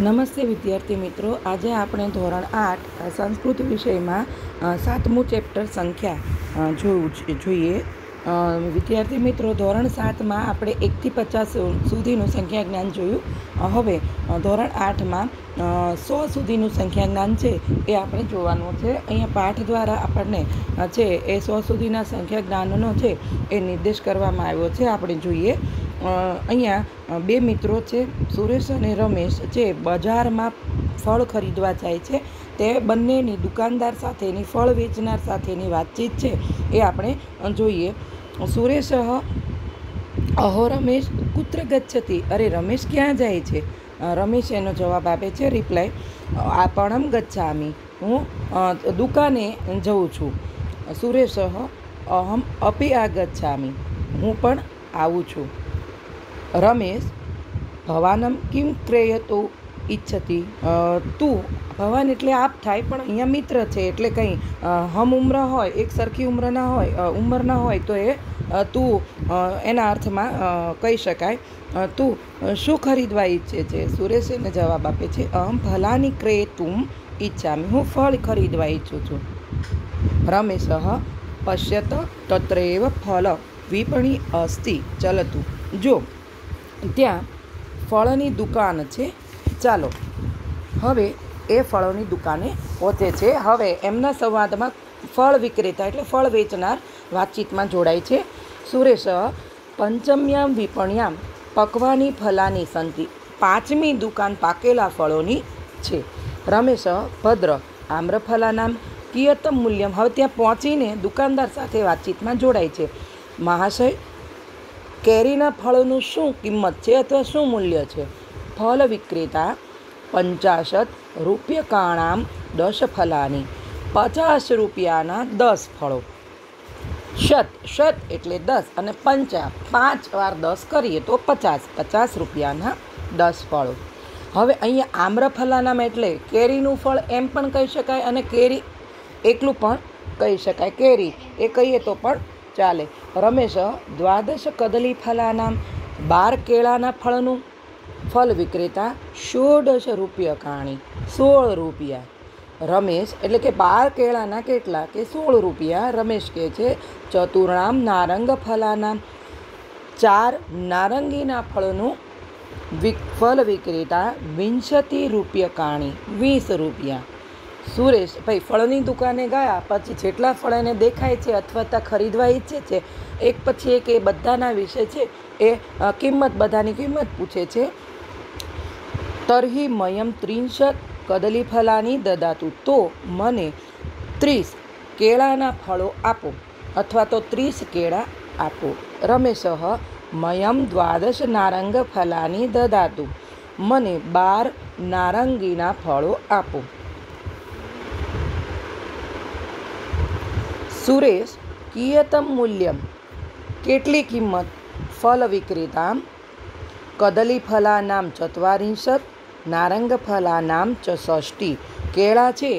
નમસ્તે વિદ્યાર્થી મિત્રો. આજે આપણે ધોરણ આઠ સંસ્કૃત વિષયમાં સાતમું ચેપ્ટર સંખ્યા છે- જોઈએ. વિદ્યાર્થી મિત્રો, ધોરણ સાતમાં આપણે એકથી પચાસ સુધીનું સંખ્યા જ્ઞાન જોયું. હવે ધોરણ આઠમાં સો સુધીનું સંખ્યા જ્ઞાન છે એ આપણે જોવાનું છે. અહીંયા પાઠ દ્વારા આપણને છે એ સો સુધીના સંખ્યા જ્ઞાનનો છે એ નિર્દેશ કરવામાં આવ્યો છે. આપણે જોઈએ. અહીંયા બે મિત્રો છે, સુરેશ અને રમેશ, જે બજારમાં ફળ ખરીદવા જાય છે. તે બંનેની દુકાનદાર સાથેની, ફળ વેચનાર સાથેની વાતચીત છે, એ આપણે જોઈએ. સુરેશ, અહો રમેશ કુત્ર ગચ્છતિ અરે, રમેશ ક્યાં જાય છે? રમેશ એનો જવાબ આપે છે રિપ્લાય આપણમ ગચ્છામી. હું દુકાને જઉં છું. સુરેશ અહમ, અપી આગચ્છામી હું પણ આવું છું. રમેશ, ભવાનમ કિમ ક્રેયતો ઈચ્છતી? તું, ભવાન એટલે આપ થાય, પણ અહીંયા મિત્ર છે, એટલે કંઈ હમ ઉમ્ર હોય, એક સરખી ઉંમરના હોય ઉંમરના હોય, તો એ તું એના અર્થમાં કહી શકાય. તું શું ખરીદવા ઈચ્છે છે? સુરેશ એને જવાબ આપે છે અહમ ભલાની ક્રે તું ઈચ્છામી, હું ફળ ખરીદવા ઈચ્છું છું. રમેશ પશ્યત તત્રૈવ ફલ, વિપણી અસ્તિ, ચલતું. જો ત્યાં ફળની દુકાન છે. ચાલો, હવે એ ફળોની દુકાને પહોંચે છે. હવે એમના સંવાદમાં ફળ વિક્રેતા એટલે ફળ વેચનાર વાતચીતમાં જોડાય છે. સુરેશ, પંચમ્યામ વિપણ્યામ પકવાની ફલાની સંતિ પાંચમી દુકાન પાકેલા ફળોની છે. રમેશ, ભદ્ર આમ્રફલાનામ કિયતમ મૂલ્યમ. હવે ત્યાં પહોંચીને દુકાનદાર સાથે વાતચીતમાં જોડાય છે. મહાશય કેરીના ફળોનું શું કિંમત છે અથવા શું મૂલ્ય છે? ફળ વિક્રેતા, પંચાશત રૂપ્યકાણામ દશ ફલાની પચાસ રૂપિયાના દસ ફળો. શત શત એટલે દસ અને પંચા, પાંચ વાર દસ કરીએ તો પચાસ પચાસ રૂપિયાના દસ ફળો. હવે અહીંયા આમ્રફલાનામ એટલે કેરીનું ફળ એમ પણ કહી શકાય અને કેરી એકલું પણ કહી શકાય. કેરી એ કહીએ તો પણ ચાલે. રમેશ, દ્વાદશ કદલી ફલાનામ બાર કેળાના ફળનું ફલ વિક્રેતા ષોડશ રૂપિયા કાણી, સોળ રૂપિયા. રમેશ એટલે કે બાર કેળાના કેટલા? કે સોળ રૂપિયા. રમેશ કહે છે, ચતુર્ણામ નારંગ ફલાના ચાર નારંગીના ફળનું વિક, ફળ વિક્રેતા વિંશતિ રૂપિયા કાણી, વીસ રૂપિયા. સુરેશ, ભાઈ, ફળની દુકાને ગયા, પછી જેટલા ફળ એને દેખાય છે અથવા તો ખરીદવા ઈચ્છે છે, એક પછી એક એ બધાના વિશે છે, એ કિંમત, બધાની કિંમત પૂછે છે. તરહી મયમ ત્રિંશત કદલી ફલાની દદાતું, તો મને ત્રીસ કેળાના ફળો આપો, અથવા તો ત્રીસ કેળા આપો. રમેશ, મયમ દ્વાદશ નારંગ ફલાની દદાતું, મને બાર નારંગીના ફળો આપો. સુરેશ, કિયતમ મૂલ્યમ, કેટલી કિંમત? ફલ વિક્રેતા કદલી ફલાનામ ચત્વારિંશત, નારંગ ફલાનામ ચ ષષ્ટી કેળા છે,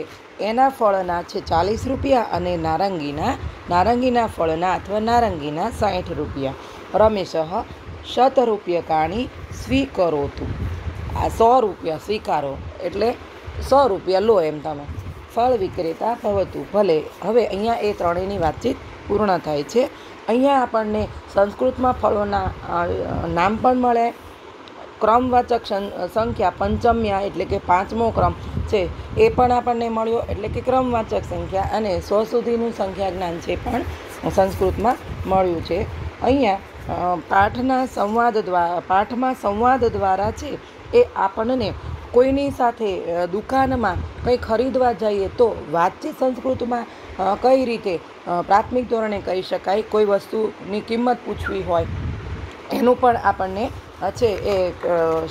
એના ફળના છે ચાલીસ રૂપિયા અને નારંગીના નારંગીના ફળના અથવા નારંગીના સાઠ રૂપિયા. રમેશ, શત રૂપ્યકાણી સ્વીકરોતુ. આ સો રૂપિયા સ્વીકારો, એટલે સો રૂપિયા લો એમ તમે. ફળ વિક્રેતા ભવતું. ભલે, હવે અહીંયા એ ત્રણેયની વાતચીત પૂર્ણ થાય છે. અહીંયા આપણને સંસ્કૃતમાં ફળોના નામ પણ મળે. ક્રમવાચક સંખ્યા પંચમ્યા એટલે કે પાંચમો ક્રમ છે. એ પણ આપણને મળ્યો એટલે કે ક્રમવાચક સંખ્યા અને સો સુધીનું સંખ્યા જ્ઞાન છે પણ સંસ્કૃતમાં મળ્યું છે. અહીંયા પાઠના સંવાદ દ્વારા પાઠમાં સંવાદ દ્વારા છે એ આપણને કોઈની સાથે દુકાનમાં કંઈ ખરીદવા જઈએ તો વાતચીત સંસ્કૃતમાં કઈ રીતે પ્રાથમિક ધોરણે કહી શકાય, કોઈ વસ્તુની કિંમત પૂછવી હોય, એનું પણ આપણને છે એ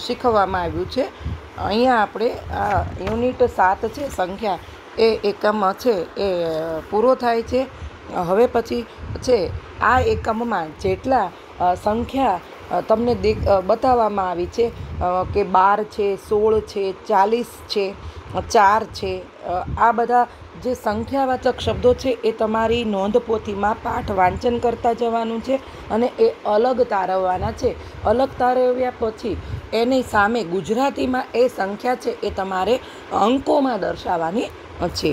શીખવવામાં આવ્યું છે. અહીંયા આપણે, આ યુનિટ સાત છે, સંખ્યા એ એકમ છે, એ પૂરો થાય છે. હવે પછી છે, આ એકમમાં જેટલા સંખ્યા તમને દે બતાવવામાં આવી છે કે બાર છે, સોળ છે, ચાલીસ છે ચાર છે આ બધા જે સંખ્યાવાચક શબ્દો છે એ તમારી નોંધપોથીમાં પાઠ વાંચન કરતા જવાનું છે અને એ અલગ તારવવાના છે. અલગ તારવ્યા પછી એની સામે ગુજરાતીમાં એ સંખ્યા છે એ તમારે અંકોમાં દર્શાવવાની છે.